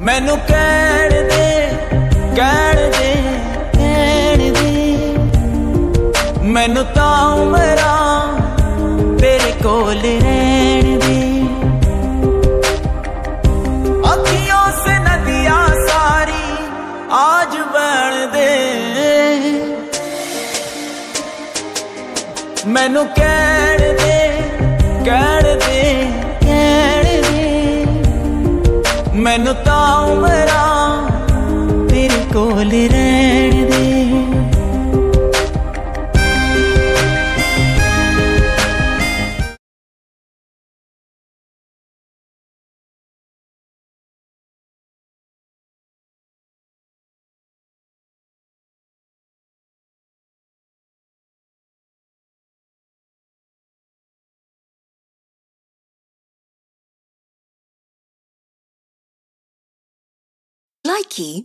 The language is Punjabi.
ਮੈਨੂੰ ਕਹਿਣ ਦੇ ਕਹਿਣ ਦੇ ਕਹਿਣ ਦੇ। ਮੈਨੂੰ ਤਾਂ ਉਮਰਾਂ ਤੇਰੇ ਕੋਲ ਰਹਿਣ ਦੇ। ਅੱਖੀਆਂ ਸੇ ਨਦੀਆਂ ਸਾਰੀ ਆਜ ਬਣ ਦੇ। ਮੈਨੂੰ ਕਹਿਣ ਦੇ ਕਹਿਣ ਦੇ। ਮੈਨੂੰ ਤਾਂ ਉਮਰਾਂ ਤੇਰੇ ਕੋਲ ਰਹਿਣ Likey